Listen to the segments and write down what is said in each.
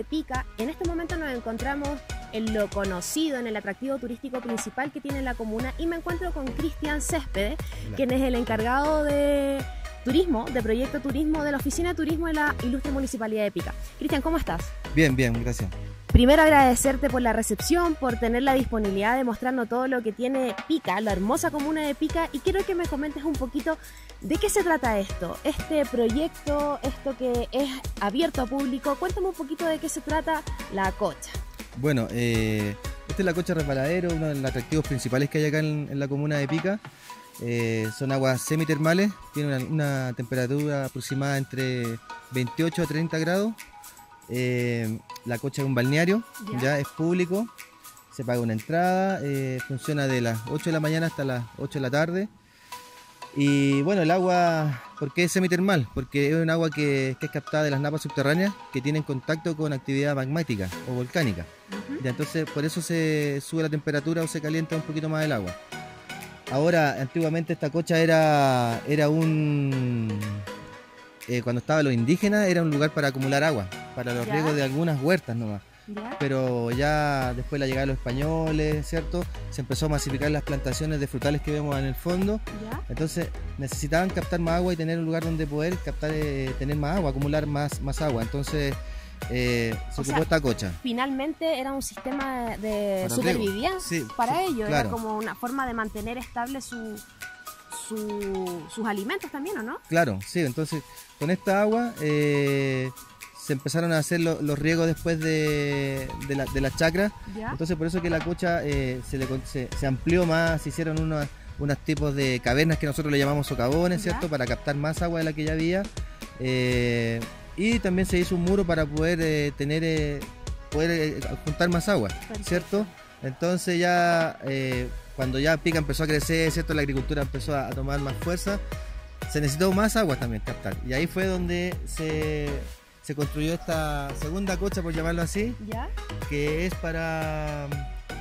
de Pica. En este momento nos encontramos en lo conocido, en el atractivo turístico principal que tiene la comuna y me encuentro con Cristian Céspedes, quien es el encargado de turismo, de proyecto turismo de la Oficina de Turismo de la Ilustre Municipalidad de Pica. Cristian, ¿cómo estás? Bien, bien, gracias. Primero agradecerte por la recepción, por tener la disponibilidad de mostrarnos todo lo que tiene Pica, la hermosa comuna de Pica, y quiero que me comentes un poquito de qué se trata esto, este proyecto, esto que es abierto a público. Cuéntame un poquito de qué se trata la cocha. Bueno, eh, esta es la cocha resbaladero, uno de los atractivos principales que hay acá en, la comuna de Pica. Eh, son aguas semitermales, tiene una, temperatura aproximada entre 28 a 30 grados. Eh, la cocha es un balneario, ya, es público, se paga una entrada, funciona de las 8 de la mañana hasta las 8 de la tarde. Y bueno, el agua, ¿por qué es semitermal? Porque es un agua que, es captada de las napas subterráneas que tienen contacto con actividad magmática o volcánica. entonces, por eso se sube la temperatura o se calienta un poquito más el agua. Ahora, antiguamente esta cocha era, era un... Eh, cuando estaban los indígenas era un lugar para acumular agua, para los riegos de algunas huertas nomás. Pero ya después de la llegada de los españoles, ¿cierto? Se empezó a masificar las plantaciones de frutales que vemos en el fondo. Entonces necesitaban captar más agua y tener un lugar donde poder captar, eh, tener más agua, acumular más, más agua. Entonces eh, se ocupó esta cocha. Finalmente era un sistema de supervivencia para ellos, era como una forma de mantener estable su, sus alimentos también, ¿o no? Claro, sí, entonces con esta agua eh, se empezaron a hacer los riegos después de, de, la, de las chacras. Entonces por eso que la cocha eh, se, se, amplió más, se hicieron unos, unos tipos de cavernas que nosotros le llamamos socavones, ¿cierto? Para captar más agua de la que ya había. Eh, y también se hizo un muro para poder tener poder juntar más agua, ¿cierto? Entonces ya cuando ya Pica empezó a crecer, ¿cierto? La agricultura empezó a, a tomar más fuerza, se necesitó más agua también captar. Y ahí fue donde se se construyó esta segunda cocha, por llamarlo así, que es para,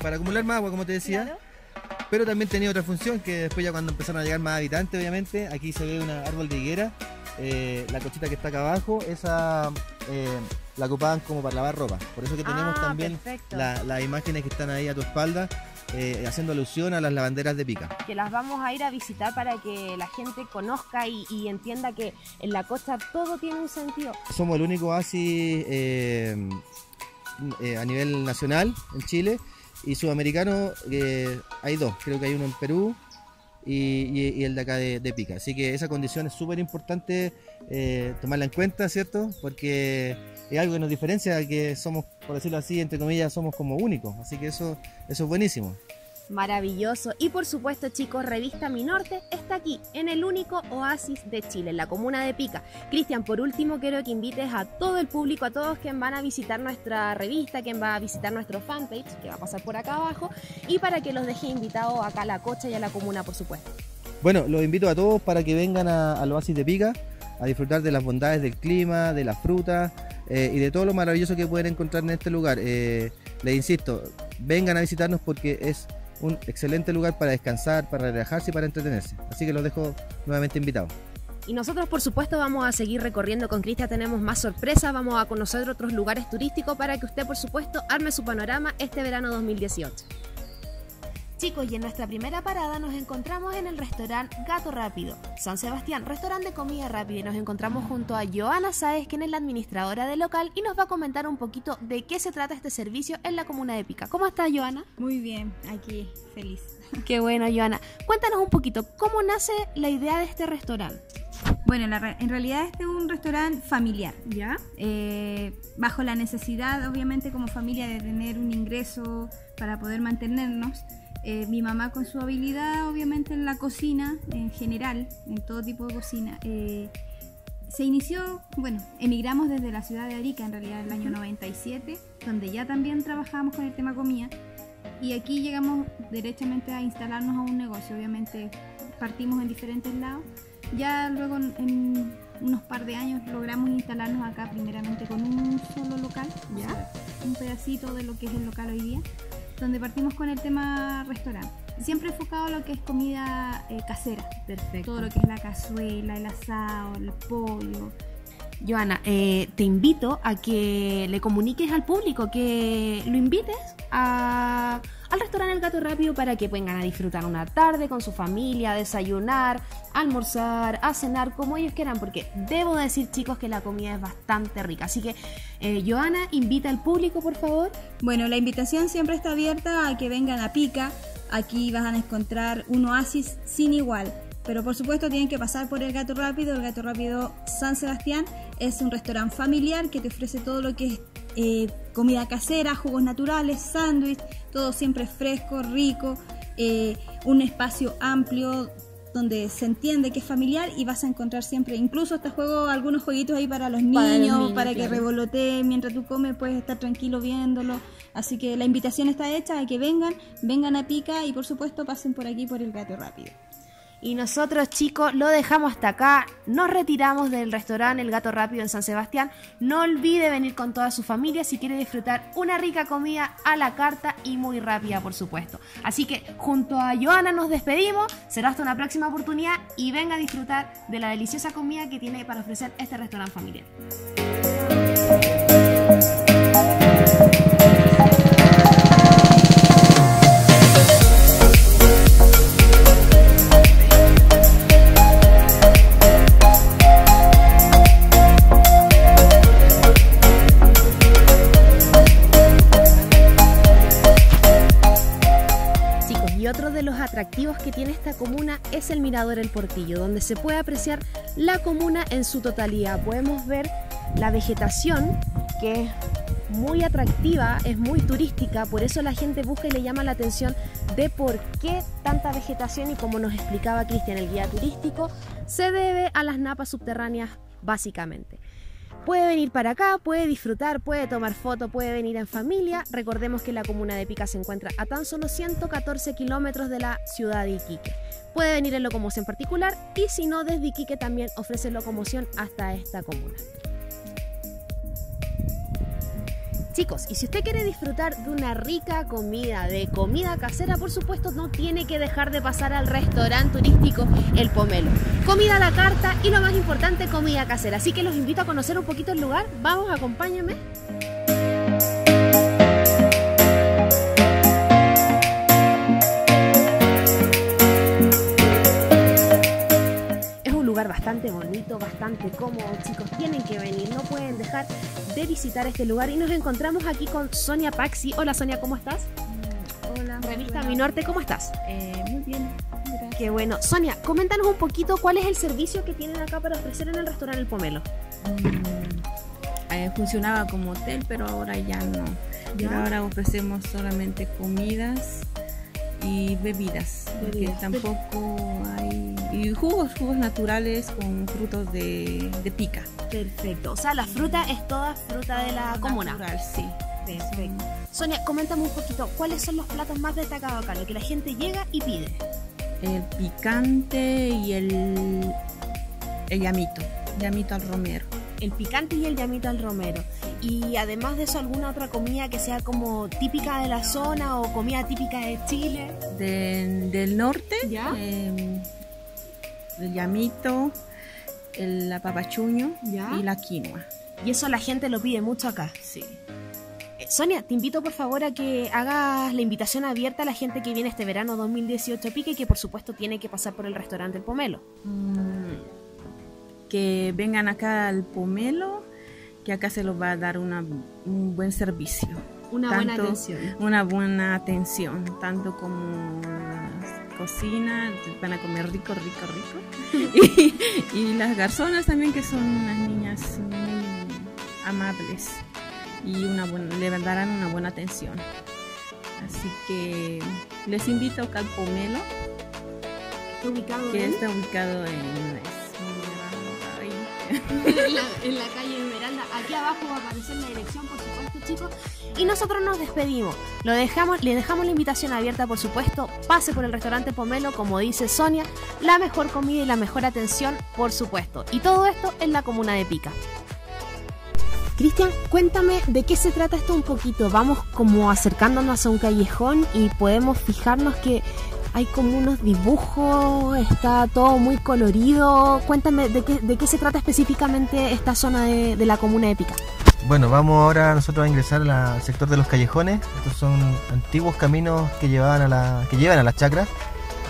para acumular más agua, como te decía. Pero también tenía otra función que después ya cuando empezaron a llegar más habitantes, obviamente, aquí se ve un árbol de higuera, eh, la cochita que está acá abajo, esa eh, la ocupaban como para lavar ropa. Por eso que tenemos ah, también las imágenes que están ahí a tu espalda, eh, haciendo alusión a las lavanderas de pica. Que las vamos a ir a visitar para que la gente conozca y, entienda que en la costa todo tiene un sentido. Somos el único oasis eh, eh, a nivel nacional en Chile y sudamericano hay dos, creo que hay uno en Perú y, el de acá de, Pica. Así que esa condición es súper importante tomarla en cuenta, ¿cierto? Porque es algo que nos diferencia, que somos, por decirlo así, entre comillas, somos como únicos. Así que eso, eso es buenísimo. Maravilloso. Y por supuesto, chicos, Revista Mi Norte está aquí, en el único oasis de Chile, en la comuna de Pica. Cristian, por último, quiero que invites a todo el público, a todos quien van a visitar nuestra revista, quien va a visitar nuestro fanpage, que va a pasar por acá abajo, y para que los deje invitados acá a la cocha y a la comuna, por supuesto. Bueno, los invito a todos para que vengan al oasis de Pica a disfrutar de las bondades del clima, de las frutas eh, y de todo lo maravilloso que pueden encontrar en este lugar. Eh, les insisto, vengan a visitarnos porque es un excelente lugar para descansar, para relajarse y para entretenerse. Así que los dejo nuevamente invitados. Y nosotros, por supuesto, vamos a seguir recorriendo con Cristian. Tenemos más sorpresas, vamos a conocer otros lugares turísticos para que usted, por supuesto, arme su panorama este verano 2018. Chicos, y en nuestra primera parada nos encontramos en el restaurante Gato Rápido, San Sebastián, restaurante de comida rápida, y nos encontramos junto a Joana Saez, quien es la administradora del local, y nos va a comentar un poquito de qué se trata este servicio en la comuna de Pica. ¿Cómo estás, Joana? Muy bien, aquí, feliz. Qué bueno, Joana. Cuéntanos un poquito, ¿cómo nace la idea de este restaurante? Bueno, en realidad este es un restaurante familiar, ¿ya? Eh, bajo la necesidad, obviamente, como familia, de tener un ingreso para poder mantenernos. Eh, mi mamá con su habilidad, obviamente, en la cocina, en general, en todo tipo de cocina, eh, se inició, bueno, emigramos desde la ciudad de Arica, en realidad, en el año 97, donde ya también trabajábamos con el tema comida, y aquí llegamos derechamente a instalarnos a un negocio, obviamente partimos en diferentes lados, ya luego en unos par de años logramos instalarnos acá primeramente con un solo local, ¿ya? un pedacito de lo que es el local hoy día donde partimos con el tema restaurante. Siempre enfocado a lo que es comida eh, casera. Perfecto. Todo lo que es la cazuela, el asado, el pollo. Joana, eh, te invito a que le comuniques al público, que lo invites a al restaurante El Gato Rápido para que vengan a disfrutar una tarde con su familia, a desayunar, almorzar, a cenar, como ellos quieran, porque debo decir chicos que la comida es bastante rica. Así que, eh, Joana, invita al público, por favor. Bueno, la invitación siempre está abierta a que vengan a Pica. Aquí van a encontrar un oasis sin igual. Pero por supuesto tienen que pasar por el Gato Rápido. El Gato Rápido San Sebastián es un restaurante familiar que te ofrece todo lo que es eh, comida casera, jugos naturales, sándwich, todo siempre fresco, rico, eh, un espacio amplio donde se entiende que es familiar y vas a encontrar siempre, incluso hasta juego, algunos jueguitos ahí para los niños, para, que revoloteen mientras tú comes, puedes estar tranquilo viéndolo. Así que la invitación está hecha a que vengan, vengan a Pica y por supuesto pasen por aquí por el gato rápido. Y nosotros chicos lo dejamos hasta acá, nos retiramos del restaurante El Gato Rápido en San Sebastián. No olvide venir con toda su familia si quiere disfrutar una rica comida a la carta y muy rápida por supuesto. Así que junto a Joana nos despedimos, será hasta una próxima oportunidad y venga a disfrutar de la deliciosa comida que tiene para ofrecer este restaurante familiar. Atractivos que tiene esta comuna es el Mirador El Portillo, donde se puede apreciar la comuna en su totalidad. Podemos ver la vegetación que es muy atractiva, es muy turística, por eso la gente busca y le llama la atención de por qué tanta vegetación y como nos explicaba Cristian, el guía turístico, se debe a las napas subterráneas básicamente. Puede venir para acá, puede disfrutar, puede tomar foto, puede venir en familia. Recordemos que la comuna de Pica se encuentra a tan solo 114 kilómetros de la ciudad de Iquique. Puede venir en locomoción particular y si no, desde Iquique también ofrece locomoción hasta esta comuna. Chicos, y si usted quiere disfrutar de una rica comida, de comida casera, por supuesto no tiene que dejar de pasar al restaurante turístico El Pomelo. Comida a la carta y lo más importante, comida casera. Así que los invito a conocer un poquito el lugar. Vamos, bastante bonito, bastante cómodo, chicos. Tienen que venir, no pueden dejar de visitar este lugar. Y nos encontramos aquí con Sonia Paxi. Hola Sonia, ¿cómo estás? Hola. Revista Mi Norte, ¿cómo estás? Eh, muy bien. Gracias. Qué bueno. Sonia, coméntanos un poquito cuál es el servicio que tienen acá para ofrecer en el restaurante El Pomelo. Mm, eh, funcionaba como hotel, pero ahora ya no. ahora ofrecemos solamente comidas y bebidas, porque tampoco hay... Y jugos, jugos naturales con frutos de, pica. Perfecto, o sea, la fruta es toda fruta de la comuna. Natural, sí. Perfecto. Sonia, coméntame un poquito, ¿cuáles son los platos más destacados acá? Lo que la gente llega y pide. El picante y el, el llamito, llamito al romero. El picante y el llamito al romero y además de eso alguna otra comida que sea como típica de la zona o comida típica de Chile. del norte, em, el llamito, el papachuño y la quinoa. Y eso la gente lo pide mucho acá. Sí. Eh, Sonia, te invito por favor a que hagas la invitación abierta a la gente que viene este verano 2018 a Pique y que por supuesto tiene que pasar por el restaurante El Pomelo. Mm, que vengan acá al Pomelo que acá se los va a dar una, un buen servicio. Una buena atención. Una buena atención, tanto como las cocinas, van a comer rico, rico, rico. y, las garzonas también, que son unas niñas muy amables y una buena, le darán una buena atención. Así que les invito acá al Pomelo. ubicado que está ubicado en en, la, calle. Aquí abajo va a aparecer la dirección, por supuesto, chicos. Y nosotros nos despedimos. Lo dejamos, le dejamos la invitación abierta, por supuesto. Pase por el restaurante Pomelo, como dice Sonia. La mejor comida y la mejor atención, por supuesto. Y todo esto en la comuna de Pica. Cristian, cuéntame de qué se trata esto un poquito. Vamos como acercándonos a un callejón y podemos fijarnos que hay como unos dibujos, está todo muy colorido. Cuéntame de qué, se trata específicamente esta zona de, la comuna de Pica. Bueno, vamos ahora nosotros a ingresar al sector de los callejones. Estos son antiguos caminos que llevaban a la, que llevan a las chacras.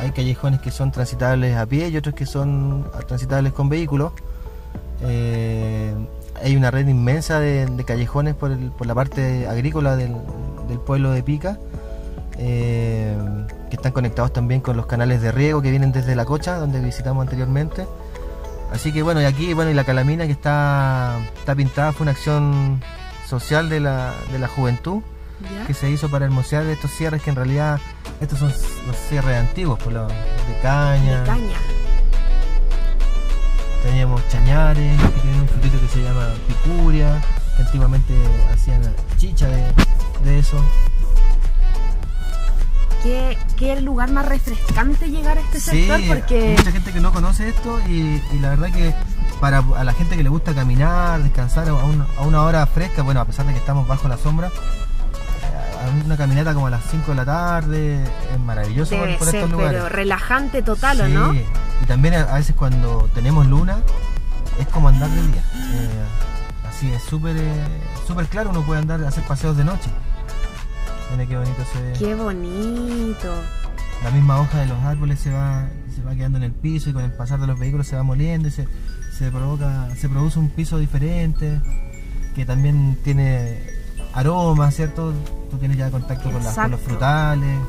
Hay callejones que son transitables a pie y otros que son transitables con vehículos. Eh, hay una red inmensa de, callejones por, la parte agrícola del, pueblo de Pica, eh, que están conectados también con los canales de riego que vienen desde la cocha, donde visitamos anteriormente. Así que bueno, y aquí, bueno, y la calamina que está, está pintada fue una acción social de la, de la juventud que se hizo para hermosear estos cierres que en realidad estos son los cierres antiguos, por los de caña. De caña. Teníamos chañares, que tienen un frutito que se llama picuria, que antiguamente hacían chicha de, de eso. Qué, qué, lugar más refrescante llegar a este sector porque hay mucha gente que no conoce esto y, la verdad que para a la gente que le gusta caminar, descansar a, a, una hora fresca, bueno, a pesar de que estamos bajo la sombra, una caminata como a las 5 de la tarde, es maravilloso por, estos lugares. Pero relajante total, ¿o no? Y también a, veces cuando tenemos luna, es como andar de día. Eh, así es súper eh, claro, uno puede andar, hacer paseos de noche. Mira qué bonito se ve. Qué bonito. La misma hoja de los árboles se va, se va quedando en el piso y con el pasar de los vehículos se va moliendo y se, se provoca, se produce un piso diferente que también tiene aromas, ¿cierto? Tú tienes ya contacto con, los frutales.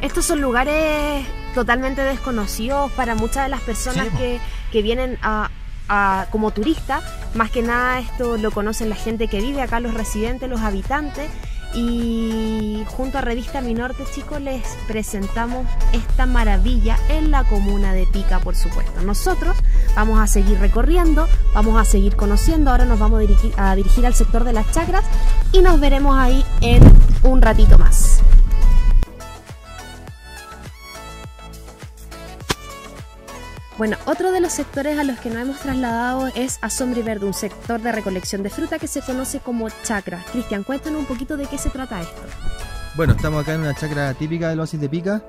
Estos son lugares totalmente desconocidos para muchas de las personas que, que, vienen a, como turistas. Más que nada esto lo conocen la gente que vive acá, los residentes, los habitantes. Y junto a Revista Mi Norte, chicos, les presentamos esta maravilla en la comuna de Pica, por supuesto. Nosotros vamos a seguir recorriendo, vamos a seguir conociendo. Ahora nos vamos a dirigir, al sector de las chacras y nos veremos ahí en un ratito más. Bueno, otro de los sectores a los que nos hemos trasladado es a Sombra y Verde, un sector de recolección de fruta que se conoce como chacra. Cristian, cuéntanos un poquito de qué se trata esto. Bueno, estamos acá en una chacra típica del oasis de Pica.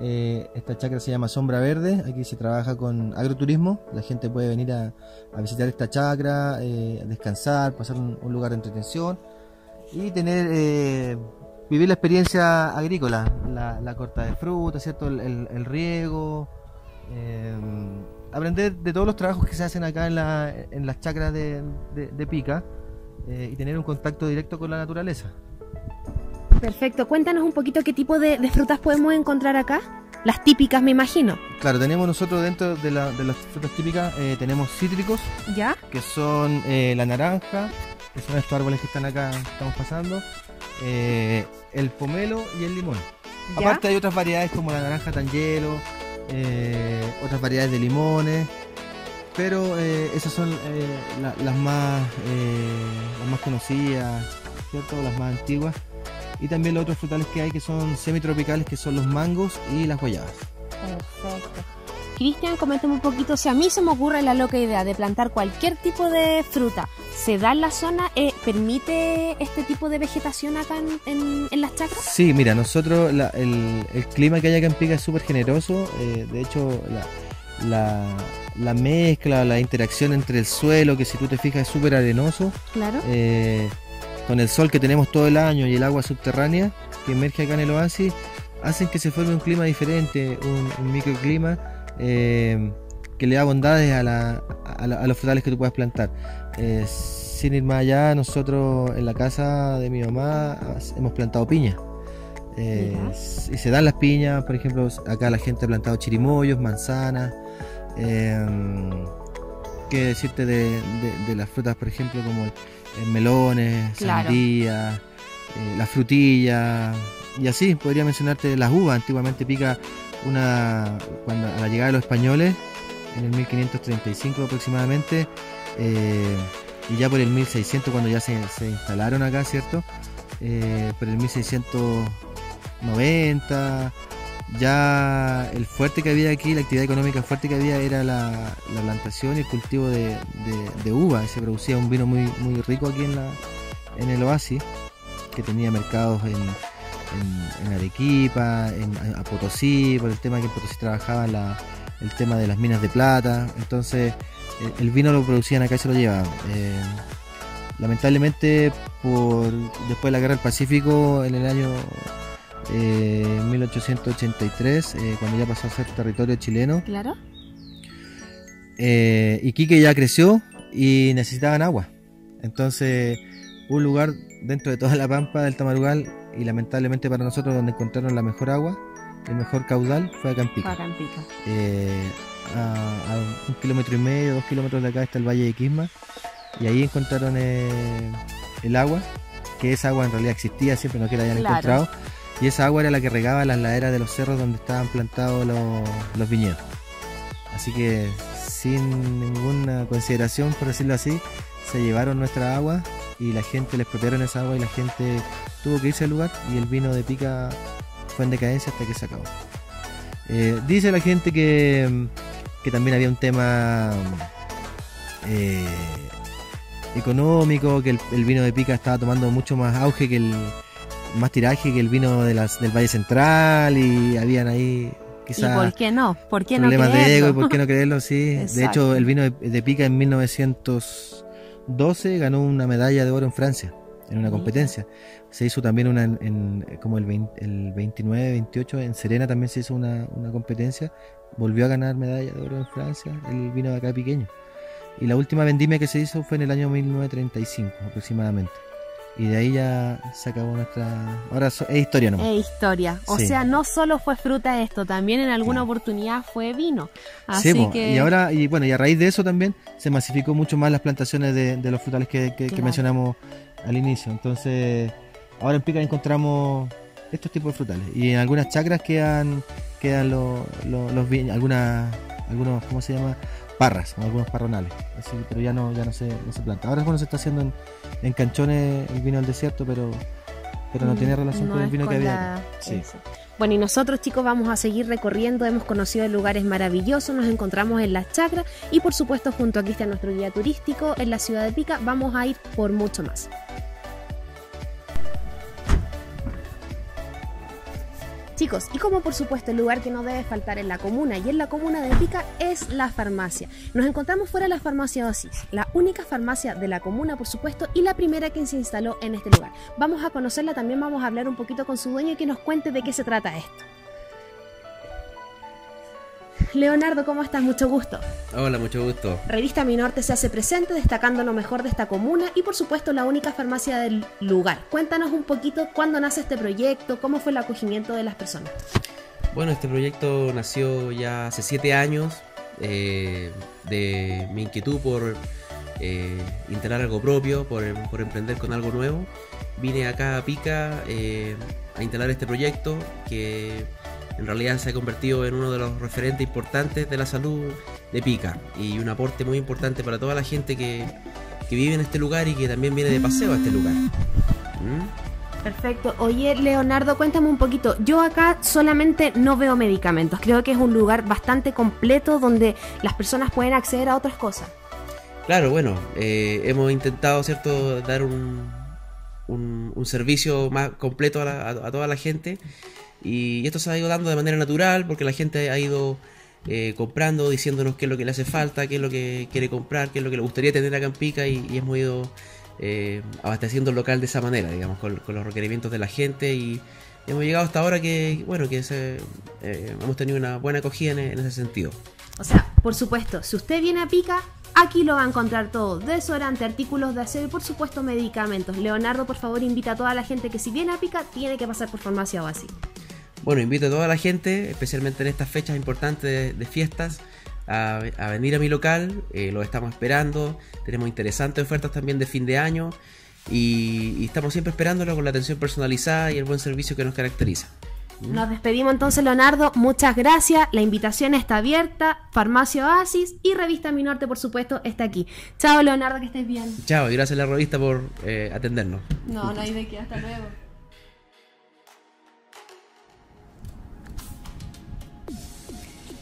Eh, esta chacra se llama Sombra Verde. Aquí se trabaja con agroturismo. La gente puede venir a, visitar esta chacra, eh, descansar, pasar un, lugar de entretención y tener eh, vivir la experiencia agrícola, la, corta de fruta, ¿cierto? el riego Em, aprender de todos los trabajos que se hacen acá en, la, en las chacras de, Pica eh, y tener un contacto directo con la naturaleza. Perfecto, cuéntanos un poquito qué tipo de, frutas podemos encontrar acá. Las típicas, me imagino. Claro, tenemos nosotros dentro de, las frutas típicas, eh, tenemos cítricos, ¿Ya? que son eh, la naranja, que son estos árboles que están acá, estamos pasando, el pomelo y el limón. Aparte hay otras variedades como la naranja tangelo, eh, otras variedades de limones, pero eh, esas son eh, las, más, las más conocidas, ¿cierto? las más antiguas. Y también los otros frutales que hay que son semitropicales, que son los mangos y las guayabas. Perfecto. Cristian, coméntame un poquito, si a mí se me ocurre la loca idea de plantar cualquier tipo de fruta, ¿se da en la zona? ¿Permite este tipo de vegetación acá en, las chacras? Sí, mira, nosotros el, clima que hay acá en Pica es súper generoso, eh, de hecho la, mezcla, la interacción entre el suelo, que si tú te fijas es súper arenoso, claro. Eh, con el sol que tenemos todo el año y el agua subterránea que emerge acá en el oasis, hacen que se forme un clima diferente, un microclima eh, que le da bondades a, los frutales que tú puedas plantar. Eh, sin ir más allá, nosotros en la casa de mi mamá hemos plantado piña. Eh, y se dan las piñas, por ejemplo, acá la gente ha plantado chirimoyos, manzanas. ¿Qué decirte de, las frutas, por ejemplo, como melones, sandía, la frutilla? Y así, podría mencionarte las uvas. Antiguamente pica una cuando a la llegada de los españoles en el 1535 aproximadamente eh, y ya por el 1600 cuando ya se, instalaron acá cierto eh, por el 1690 ya el fuerte que había aquí la actividad económica fuerte que había era la, plantación y el cultivo de, uva se producía un vino muy muy rico aquí en la en el oasis que tenía mercados en en, Arequipa, en a Potosí, por el tema que en Potosí trabajaba el tema de las minas de plata. Entonces el, vino lo producían acá y se lo llevaban. Eh, lamentablemente, por después de la guerra del Pacífico, en el año 1883, eh, cuando ya pasó a ser territorio chileno. Claro. Iquique ya creció y necesitaban agua. Entonces, un lugar dentro de toda la pampa del Tamarugal y lamentablemente para nosotros donde encontraron la mejor agua, el mejor caudal fue a Campica. Eh, a, un kilómetro y medio, dos kilómetros de acá está el Valle de Quisma y ahí encontraron eh, el agua, que esa agua en realidad existía, siempre no que la hayan encontrado, y esa agua era la que regaba las laderas de los cerros donde estaban plantados los, los viñedos. Así que sin ninguna consideración, por decirlo así, se llevaron nuestra agua y la gente les expropiaron esa agua y la gente tuvo que irse al lugar y el vino de pica fue en decadencia hasta que se acabó. Eh, dice la gente que, también había un tema eh, económico, que el, vino de pica estaba tomando mucho más auge que el más tiraje que el vino de las, del Valle Central y habían ahí quizás ¿Y por qué no? ¿Por qué no problemas de ego y por qué no creerlo, sí. De hecho, el vino de, pica en 1912 ganó una medalla de oro en Francia en una competencia. Se hizo también una en, como el, 29, 28, en Serena también se hizo una, competencia. Volvió a ganar medalla de oro en Francia, el vino de acá pequeño. Y la última vendimia que se hizo fue en el año 1935 aproximadamente. Y de ahí ya se acabó nuestra... Ahora es historia nomás. Es historia. O sea, no solo fue fruta esto, también en alguna oportunidad fue vino. Así que... Y ahora, y bueno, y a raíz de eso también se masificó mucho más las plantaciones de, los frutales que, que mencionamos al inicio. Entonces, ahora en Pica encontramos estos tipos de frutales. Y en algunas chacras quedan, quedan los, los, algunas, algunos, ¿cómo se llama? Parras, algunos parronales. Así, pero ya no, ya no se, no se planta. Ahora cuando se está haciendo en, en canchones el vino del desierto, pero, pero no mm, tiene relación con el vino que había. Sí. Bueno, y nosotros chicos vamos a seguir recorriendo, hemos conocido lugares maravillosos, nos encontramos en las chacras y por supuesto junto a Cristian, nuestro guía turístico en la ciudad de Pica, vamos a ir por mucho más. Chicos, y como por supuesto el lugar que no debe faltar en la comuna y en la comuna de Pica es la farmacia. Nos encontramos fuera de la farmacia Oasis, la única farmacia de la comuna por supuesto y la primera que se instaló en este lugar. Vamos a conocerla, también vamos a hablar un poquito con su dueño y que nos cuente de qué se trata esto. Leonardo, ¿cómo estás? Mucho gusto. Hola, mucho gusto. Revista Mi Norte se hace presente destacando lo mejor de esta comuna y por supuesto la única farmacia del lugar. Cuéntanos un poquito cuándo nace este proyecto, cómo fue el acogimiento de las personas. Bueno, este proyecto nació ya hace siete años eh, de mi inquietud por eh, instalar algo propio, por, emprender con algo nuevo. Vine acá a Pica eh, a instalar este proyecto que en realidad se ha convertido en uno de los referentes importantes de la salud de Pica y un aporte muy importante para toda la gente que, vive en este lugar y que también viene de paseo a este lugar. ¿Mm? Perfecto. Oye, Leonardo, cuéntame un poquito. Yo acá solamente no veo medicamentos. Creo que es un lugar bastante completo donde las personas pueden acceder a otras cosas. Claro, bueno, eh, hemos intentado, ¿cierto?, dar un, un, servicio más completo a toda la gente y esto se ha ido dando de manera natural porque la gente ha ido eh, comprando, diciéndonos qué es lo que le hace falta, qué es lo que quiere comprar, qué es lo que le gustaría tener acá en Pica y, hemos ido eh, abasteciendo el local de esa manera, digamos, con, los requerimientos de la gente y hemos llegado hasta ahora que, bueno, que eh, hemos tenido una buena acogida en, ese sentido. O sea, por supuesto, si usted viene a Pica, Aquí lo va a encontrar todo, desodorante, artículos de aseo y por supuesto medicamentos. Leonardo, por favor, invita a toda la gente que si viene a Pica tiene que pasar por farmacia o así. Bueno, invito a toda la gente, especialmente en estas fechas importantes de, fiestas, a, venir a mi local. Eh, lo estamos esperando. Tenemos interesantes ofertas también de fin de año. Y, estamos siempre esperándolo con la atención personalizada y el buen servicio que nos caracteriza. ¿Mm? Nos despedimos entonces, Leonardo. Muchas gracias. La invitación está abierta. Farmacia Oasis y Revista Mi Norte, por supuesto, está aquí. Chao, Leonardo, que estés bien. Chao, y gracias a la revista por eh, atendernos. No, no hay de qué. Hasta luego.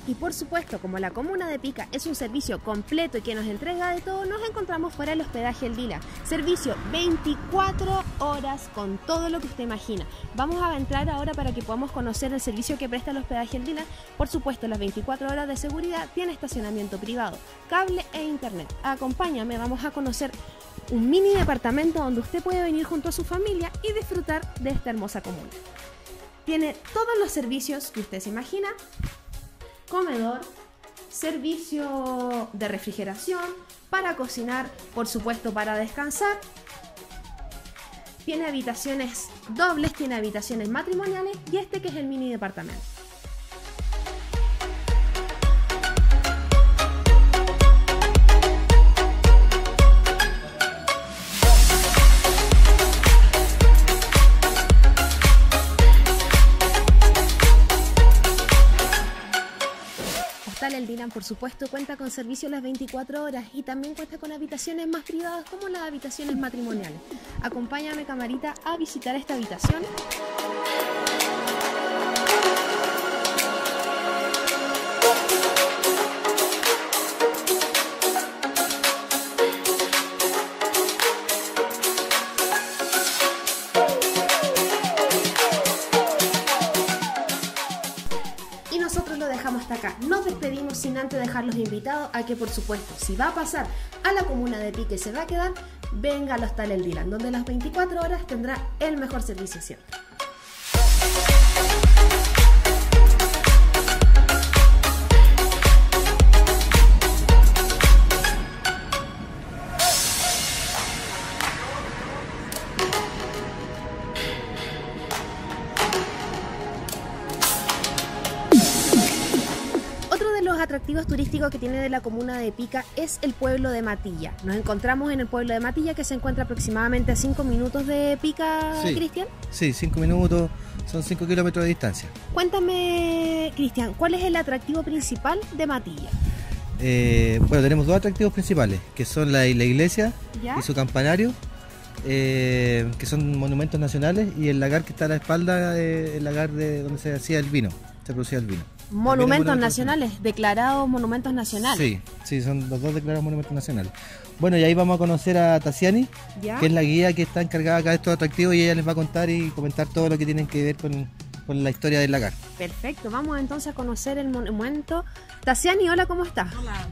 Y por supuesto, como la comuna de Pica es un servicio completo y que nos entrega de todo, nos encontramos fuera del hospedaje El Dila. Servicio 24 horas, con todo lo que usted imagina. Vamos a entrar ahora para que podamos conocer el servicio que presta el hospedaje en Dina. Por supuesto, las 24 horas de seguridad tiene estacionamiento privado, cable e internet. Acompáñame, vamos a conocer un mini departamento donde usted puede venir junto a su familia y disfrutar de esta hermosa comuna. Tiene todos los servicios que usted se imagina, comedor, servicio de refrigeración, para cocinar, por supuesto para descansar. Tiene habitaciones dobles, tiene habitaciones matrimoniales y este que es el mini departamento. El Dylan, por supuesto, cuenta con servicio las 24 horas y también cuenta con habitaciones más privadas como las habitaciones matrimoniales. Acompáñame, camarita, a visitar esta habitación. Invitados a que, por supuesto, si va a pasar a la comuna de Pique se va a quedar, venga al Hostal El Dylan, donde las 24 horas tendrá el mejor servicio siempre. Atractivos turísticos que tiene de la comuna de Pica es el pueblo de Matilla. Nos encontramos en el pueblo de Matilla que se encuentra aproximadamente a 5 minutos de Pica, Cristian. Sí, 5 minutos, son 5 kilómetros de distancia. Cuéntame, Cristian, ¿cuál es el atractivo principal de Matilla? Eh, bueno, tenemos dos atractivos principales, que son la, iglesia y su campanario, eh, que son monumentos nacionales, y el lagar que está a la espalda, el lagar de donde se hacía el vino, se producía el vino. Monumentos nacionales, declarados monumentos nacionales. Sí, sí, son los dos declarados monumentos nacionales. Bueno, y ahí vamos a conocer a Tasiani, que es la guía que está encargada acá de estos atractivos y ella les va a contar y comentar todo lo que tienen que ver con, la historia del lagar. Perfecto, vamos entonces a conocer el monumento. Tasiani, hola, ¿cómo estás? Hola.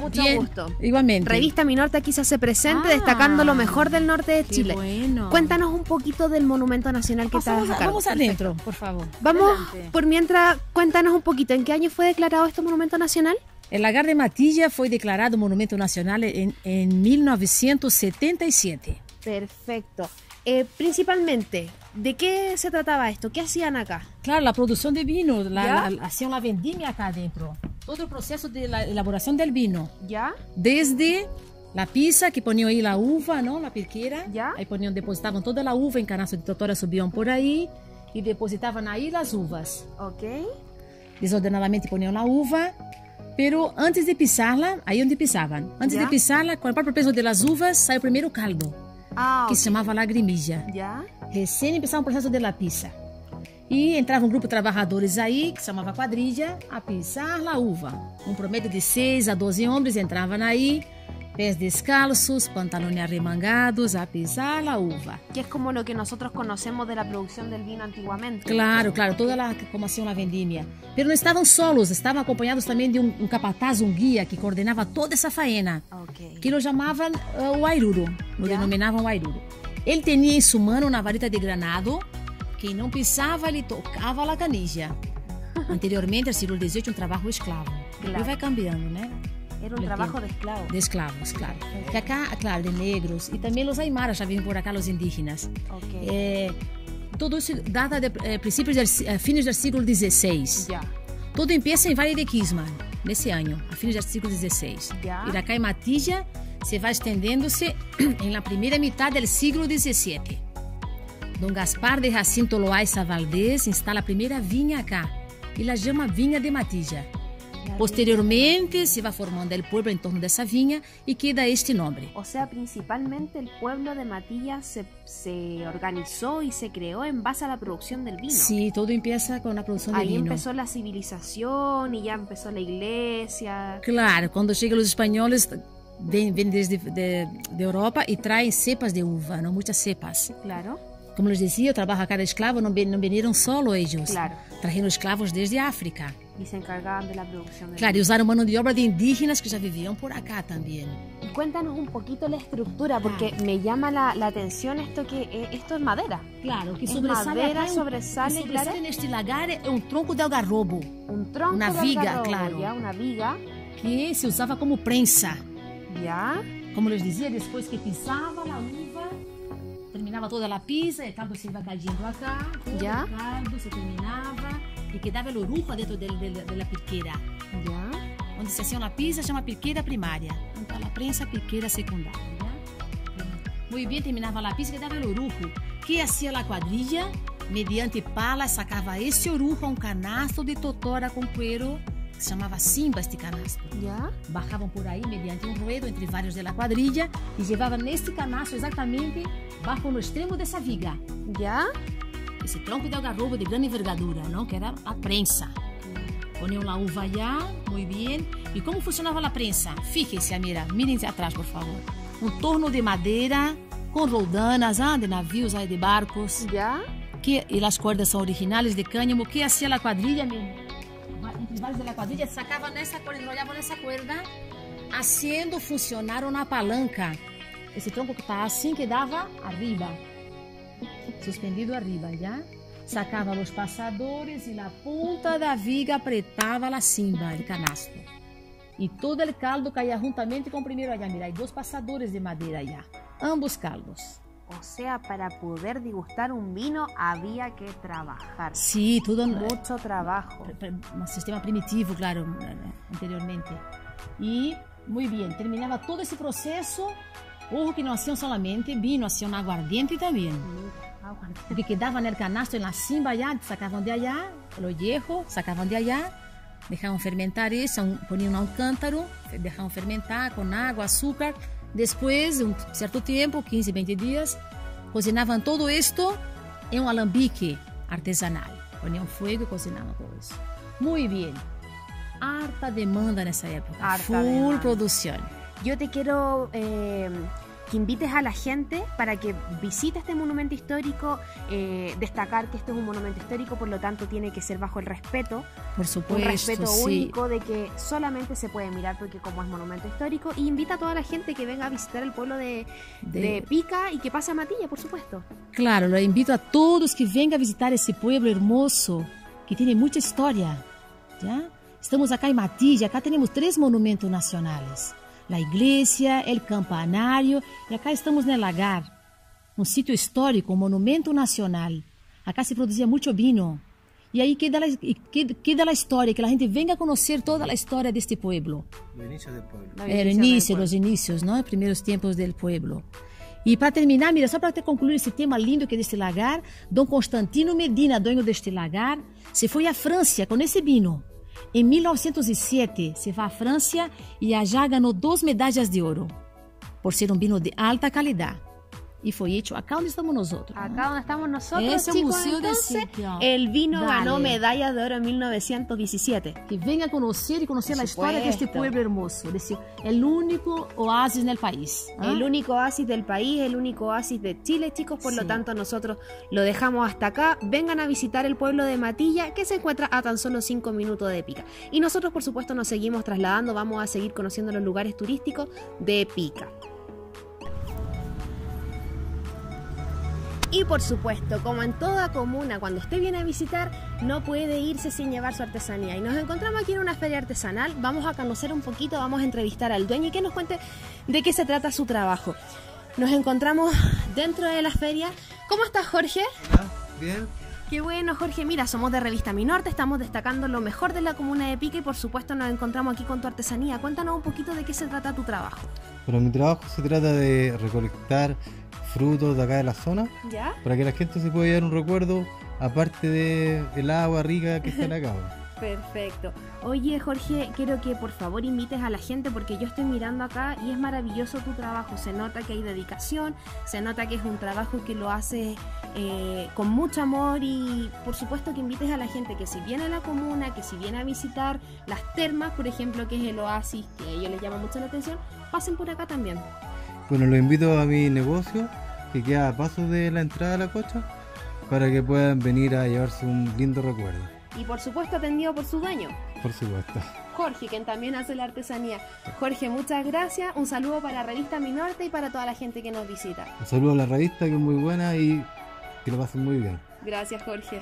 Mucho gusto. Igualmente. Revista Mi Norte aquí se hace presente, ah, destacando lo mejor del norte de Chile. Bueno. Cuéntanos un poquito del monumento nacional que está acá. Vamos adentro, por favor. Vamos, por mientras, cuéntanos un poquito, ¿en qué año fue declarado este monumento nacional? El lagar de Matilla fue declarado monumento nacional en 1977. Perfecto. Eh, principalmente, ¿de qué se trataba esto? ¿Qué hacían acá? Claro, la producción de vino, la, hacían la vendimia acá adentro. Todo el proceso de la elaboración del vino. ¿Ya? Desde la pizza que ponían ahí la uva, ¿no? La pirquera. ¿Ya? Ahí ponían, depositaban toda la uva en canasto de totora, subían por ahí y depositaban ahí las uvas. Ok. Desordenadamente ponían la uva. Pero antes de pisarla, ahí donde pisaban, antes de pisarla, con el propio peso de las uvas, sale primero caldo. Ah, que se chamava Lagrimilla. Já? Recém começava o processo de la pizza. E entrava um grupo de trabalhadores aí, que se chamava quadrilha, a pisar la uva. Um promedio de 6 a 12 homens entravam aí, Pés descalzos, pantalones arremangados, a pisar la uva. Que es como lo que nosotros conocemos de la producción del vino antiguamente. Claro, claro, toda la, como hacían la vendimia. Pero no estaban solos, estaban acompañados también de un capataz, un guía que coordenava toda essa faena. Okay. Que lo llamaban uh, o airuro, lo yeah. denominavam airuro. Ele tinha em sua mão uma varita de granado, quem não pisava, ele tocava a canija. Anteriormente, o século XVIII, um trabalho escravo. Claro. E vai cambiando, né? Era un trabajo de esclavos. De esclavos, claro. Que acá, claro, de negros y también los aymaras ya viven por acá, los indígenas. Okay. Eh, todo eso data de eh, principios del, eh, fines del siglo XVI. Ya. Todo empieza en Valle de Quisman, nesse ano, a fines del siglo XVI. Ya. Y acá en Matilla se va extendiéndose en la primera mitad del siglo XVII. Don Gaspar de Jacinto Loaiza Valdés instala a primeira vinha acá e la chama Vinha de Matilla. Posteriormente se va formando el pueblo en torno de esa viña y queda este nombre. O sea, principalmente el pueblo de Matilla se, se organizó y se creó en base a la producción del vino. Sí, todo empieza con la producción del vino. Ahí empezó la civilización y ya empezó la iglesia. Claro, cuando llegan los españoles vêm, vêm desde de, de Europa e trazem cepas de uva, não muitas cepas. Claro. Como les dizia, o trabalho a cada escravo não, não vieram solo eles. Claro. Trajeron escravos desde África. Y se encargaban de la producción. Claro, y usaron mano de obra de indígenas que ya vivían por acá también. Cuéntanos un poquito la estructura, porque me llama la, la atención esto que eh, esto es madera. Claro, que Es sobresale madera, acá, sobresale, que sobresale claro. neste lagar é um tronco de algarrobo, Un tronco Una de viga, algarrobo, claro. ya, una viga, que se usava como prensa. ya. Como les dizia, depois que pisava a uva, terminava toda a pisa, o caldo se iba caindo acá, todo Ya. o caldo se terminava e quedava o orujo dentro del- del- da pirqueira. Ya. Onde se hacía uma pizza, chama pirqueira primária. Então, a prensa, pirqueira secundária. Muito bem, terminava a pizza, quedava o orujo. Que hacía a quadrilha, mediante palas, sacava esse orujo a um canasto de totora com cuero, que se chamava simba este canasto. Ya. Bajavam por aí mediante um ruedo entre vários da quadrilha e levavam neste canasto exatamente baixo no extremo dessa viga. Ya. Esse tronco de algarrobo de grande envergadura, não? que era a prensa. Poniam lá uva já, muito bem. E como funcionava a prensa? Fíjense, mira, mirem atrás, por favor. Um torno de madeira com roldanas ah, de navios, ah, de barcos, Ya. que, e as cordas são originais de cânhamo, que hacía a quadrilha, me- entre vários da quadrilha, sacava nessa corda, enrolavam nessa corda, haciendo funcionar uma palanca. Esse tronco que está assim, que dava arriba, suspendido arriba, já? Sacava os passadores e na ponta da viga apretava a simba, el canasto. E todo o caldo caía juntamente com o primeiro allá. Mira, hay dos pasadores de madeira allá. Ambos caldos. O sea, para poder degustar un vino había que trabajar. Sí, tudo Mucho trabajo. um sistema primitivo, claro, anteriormente. E, muito bem, terminava todo esse processo. Ojo que não haciam solamente vino, haciam aguardiente também. Porque quedava no canasto, na simba allá, sacavam de allá, o viejo, sacavam de allá, deixavam fermentar isso, poniam a um cântaro, deixavam fermentar com água, açúcar. Depois de um certo tempo, 15, 20 dias, cocinavam todo isto em um alambique artesanal. Poniam fogo e cocinavam todo isso. Muito bem. Harta demanda nessa época. Harta Full demanda. produção. Yo te quiero eh, que invites a la gente para que visite este monumento histórico, eh, destacar que esto es un monumento histórico, por lo tanto tiene que ser bajo el respeto, Por un supuesto, respeto sí. único de que solamente se puede mirar porque como es monumento histórico, y invita a toda la gente que venga a visitar el pueblo de, De- de Pica y que pase a Matilla, por supuesto. Claro, eu invito a todos que venham visitar esse pueblo hermoso, que tem muita história. Já? Estamos acá em Matilla, acá temos três monumentos nacionais. A igreja, o campanário e acá estamos no lagar, um sítio histórico, um monumento nacional. Acá se produzia muito vinho. E aí queda a, queda, queda a história, que a gente venha conhecer toda a história deste pueblo. Los inicios del pueblo. Los Era o início, os inícios, não? Os primeiros tempos do pueblo. E para terminar, mira, só para concluir esse tema lindo que é deste lagar, Dom Constantino Medina, dono deste lagar, se foi à França com esse vinho. Em 1907, se vai à França e já ganhou duas medalhas de ouro, por ser um vinho de alta qualidade. E foi hecho acá onde estamos nós outros. Acá donde estamos nosotros, Ese chicos, museo de sitio. el vino Dale. ganó medalla de oro en 1917. Que venha conhecer e conhecer Por a história deste supuesto. pueblo hermoso, desse el único oásis no país. ¿ah? El único oasis del país, el único oasis de Chile, chicos. Por lo tanto, nosotros lo dejamos hasta acá. Vengan a visitar el pueblo de Matilla, que se encuentra a tan solo 5 minutos de Pica. Y nosotros, por supuesto, nos seguimos trasladando. Vamos a seguir conociendo los lugares turísticos de Pica. Y por supuesto, como en toda comuna, cuando usted viene a visitar, no puede irse sin llevar su artesanía. Y nos encontramos aquí en una feria artesanal. Vamos a conocer un poquito, vamos a entrevistar al dueño y que nos cuente de qué se trata su trabajo. Nos encontramos dentro de la feria. ¿Cómo estás, Jorge? Bien. Qué bueno, Jorge. Mira, somos de Revista Mi Norte, estamos destacando lo mejor de la comuna de Pica y por supuesto nos encontramos aquí con tu artesanía. Cuéntanos un poquito de qué se trata tu trabajo. Bueno, mi trabajo se trata de recolectar frutos de acá de la zona ¿Ya? para que la gente se pueda llevar un recuerdo aparte de el agua rica que está en acá. Perfecto. Oye, Jorge, quiero que por favor invites a la gente porque yo estoy mirando acá y es maravilloso tu trabajo. Se nota que hay dedicación, se nota que es un trabajo que lo haces eh, con mucho amor y por supuesto que invites a la gente que si viene a la comuna, que si viene a visitar las termas, por ejemplo, que es el oasis, que a ellos les llama mucho la atención, pasen por acá también. Bueno, los invito a mi negocio que queda a paso de la entrada a la cocha para que puedan venir a llevarse un lindo recuerdo. Y por supuesto atendido por su dueño. Por supuesto. Jorge, quien también hace la artesanía. Jorge, muchas gracias. Un saludo para Revista Mi Norte y para toda la gente que nos visita. Un saludo a la revista que es muy buena y que lo pasen muy bien. Gracias, Jorge.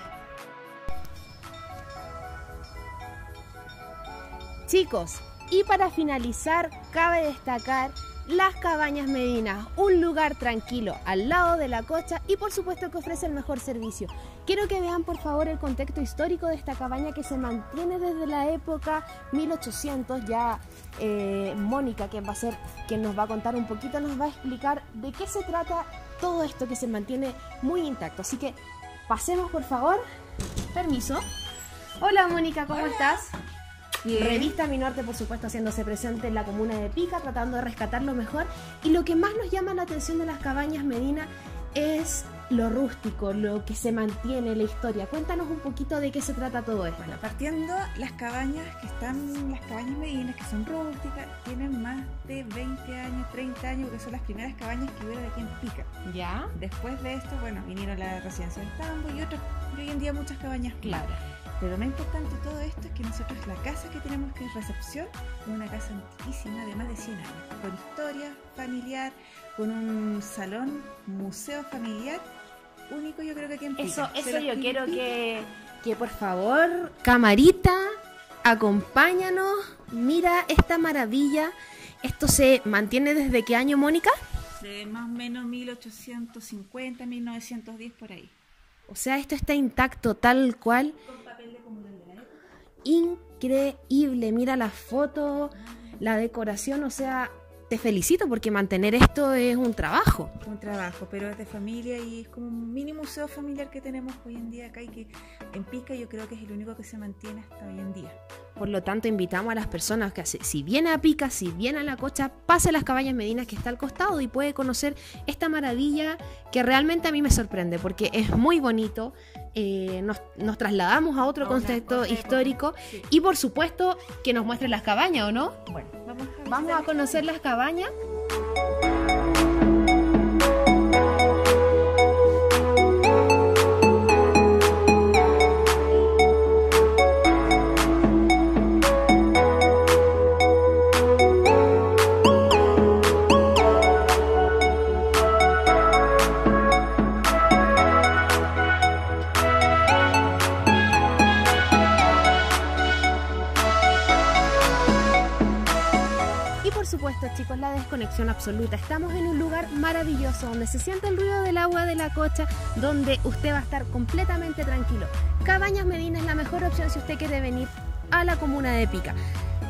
Chicos, y para finalizar, cabe destacar las Cabañas Medinas, un lugar tranquilo al lado de la cocha y por supuesto que ofrece el mejor servicio. Quiero que vean por favor el contexto histórico de esta cabaña que se mantiene desde la época 1800. Ya eh, Mónica, que va a ser quien nos va a contar un poquito, nos va a explicar de qué se trata todo esto que se mantiene muy intacto. Así que pasemos por favor. Permiso. Hola Mónica, ¿cómo estás? Revista Mi Norte, por supuesto, haciéndose presente en la comuna de Pica, tratando de rescatar lo mejor. Y lo que más nos llama la atención de las cabañas Medina es lo rústico, lo que se mantiene, la historia. Cuéntanos un poquito de qué se trata todo esto. Bueno, partiendo, las cabañas que están, las cabañas medinas, que son rústicas, tienen más de 20 años, 30 años, que son las primeras cabañas que hubieron aquí en Pica. ¿Ya? Después de esto, bueno, vinieron la residencia del Tambo y otras, y hoy en día muchas cabañas. más. Pero lo más importante de todo esto es que nosotros la casa que tenemos que es recepción es una casa antiquísima de más de 100 años, con historia familiar, con un salón, museo familiar único yo creo que aquí en Pica. Eso, eso yo quiero que, que por favor, camarita, acompáñanos. Mira esta maravilla. ¿Esto se mantiene desde qué año, Mónica? De más o menos 1850, 1910 por ahí. O sea, esto está intacto tal cual. Increíble. Mira la foto, la decoración. O sea, te felicito porque mantener esto es un trabajo. Un trabajo, pero es de familia y es como un mini museo familiar que tenemos hoy en día acá y que en Pica yo creo que es el único que se mantiene hasta hoy en día. Por lo tanto, invitamos a las personas que si si viene a Pica, si viene a la cocha, pase a las cabañas Medinas que está al costado y puede conocer esta maravilla que realmente a mí me sorprende porque es muy bonito. eh, nos, nos trasladamos a otro contexto histórico Sí. y por supuesto que nos muestre las cabañas, ¿o no? Bueno, vamos a, Vamos a conocer las cabañas. Chicos, la desconexión absoluta. Estamos en un lugar maravilloso donde se siente el ruido del agua de la cocha, donde usted va a estar completamente tranquilo. Cabañas Medina es la mejor opción si usted quiere venir a la comuna de Pica.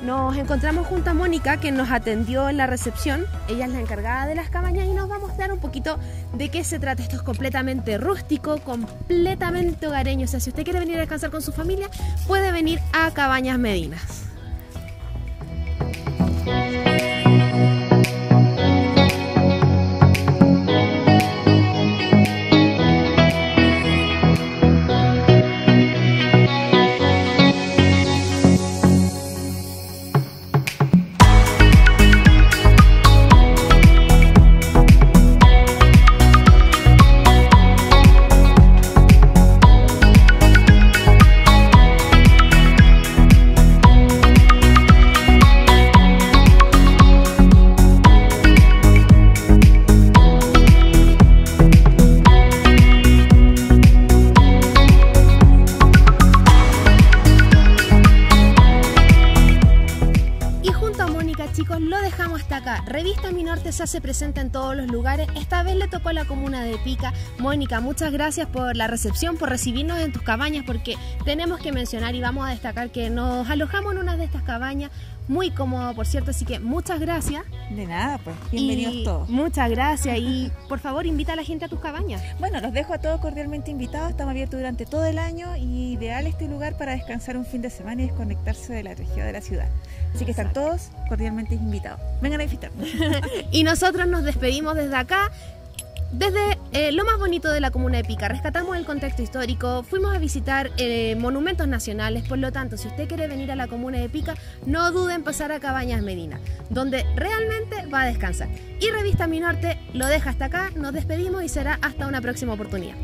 Nos encontramos junto a Mónica, que nos atendió en la recepción. Ella es la encargada de las cabañas y nos va a mostrar un poquito de qué se trata. Esto es completamente rústico, completamente hogareño. O sea, si usted quiere venir a descansar con su familia, puede venir a Cabañas Medinas. Dejamos hasta acá. Revista Mi Norte se hace presente en todos los lugares. Esta vez le tocó a la comuna de Pica. Mónica, muchas gracias por la recepción, por recibirnos en tus cabañas, porque tenemos que mencionar y vamos a destacar que nos alojamos en una de estas cabañas muy cómodo, por cierto, así que muchas gracias. De nada, pues, bienvenidos Y todos. Muchas gracias y por favor invita a la gente a tus cabañas. Bueno, los dejo a todos cordialmente invitados. Estamos abiertos durante todo el año y ideal este lugar para descansar un fin de semana y desconectarse de la región de la ciudad. Así que están todos cordialmente invitados. Vengan a visitarnos. Y nosotros nos despedimos desde acá. Desde eh, lo más bonito de la comuna de Pica, rescatamos el contexto histórico, fuimos a visitar eh, monumentos nacionales, por lo tanto, si usted quiere venir a la comuna de Pica, no duden en pasar a Cabañas Medina, donde realmente va a descansar. Y Revista Mi Norte lo deja hasta acá, nos despedimos y será hasta una próxima oportunidad.